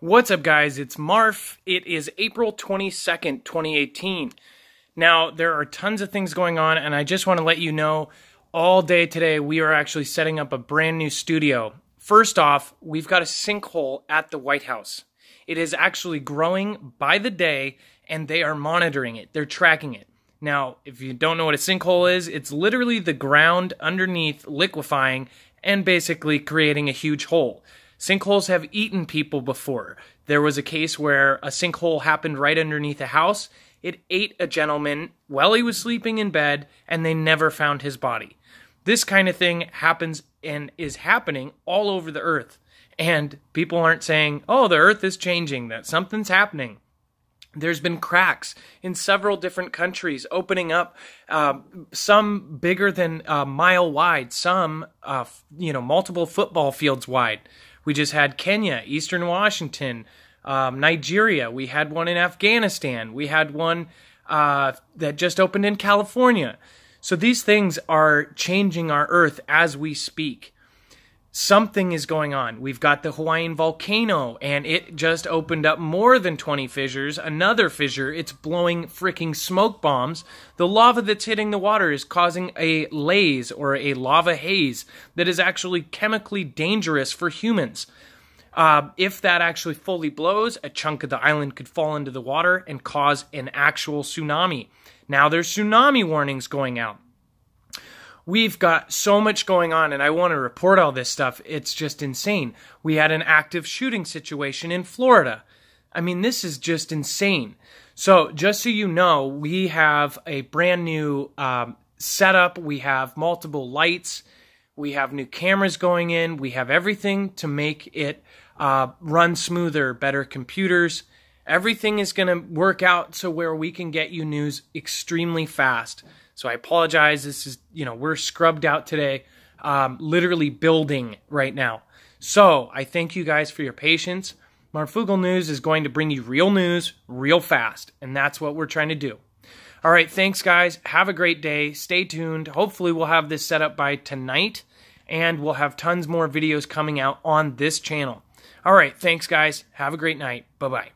What's up, guys? It's Marf. It is April 22nd, 2018. Now, there are tons of things going on, and I just want to let you know all day today we are actually setting up a brand new studio. First off, we've got a sinkhole at the White House. It is actually growing by the day, and they are monitoring it, they're tracking it. Now, if you don't know what a sinkhole is, it's literally the ground underneath liquefying and basically creating a huge hole. Sinkholes have eaten people before. There was a case where a sinkhole happened right underneath a house. It ate a gentleman while he was sleeping in bed, and they never found his body. This kind of thing happens and is happening all over the earth. And people aren't saying, oh, the earth is changing, that something's happening. There's been cracks in several different countries opening up, uh, some bigger than a mile wide, some, uh, you know, multiple football fields wide. We just had Kenya, Eastern Washington, um, Nigeria. We had one in Afghanistan. We had one uh, that just opened in California. So these things are changing our earth as we speak something is going on. We've got the Hawaiian volcano, and it just opened up more than 20 fissures. Another fissure, it's blowing freaking smoke bombs. The lava that's hitting the water is causing a laze or a lava haze that is actually chemically dangerous for humans. Uh, if that actually fully blows, a chunk of the island could fall into the water and cause an actual tsunami. Now there's tsunami warnings going out we've got so much going on and I want to report all this stuff. It's just insane. We had an active shooting situation in Florida. I mean, this is just insane. So, just so you know, we have a brand new um, setup. We have multiple lights. We have new cameras going in. We have everything to make it uh, run smoother, better computers. Everything is going to work out so where we can get you news extremely fast. So I apologize. This is, you know, we're scrubbed out today, um, literally building right now. So I thank you guys for your patience. Marfoogle News is going to bring you real news real fast, and that's what we're trying to do. All right, thanks, guys. Have a great day. Stay tuned. Hopefully, we'll have this set up by tonight, and we'll have tons more videos coming out on this channel. All right, thanks, guys. Have a great night. Bye bye.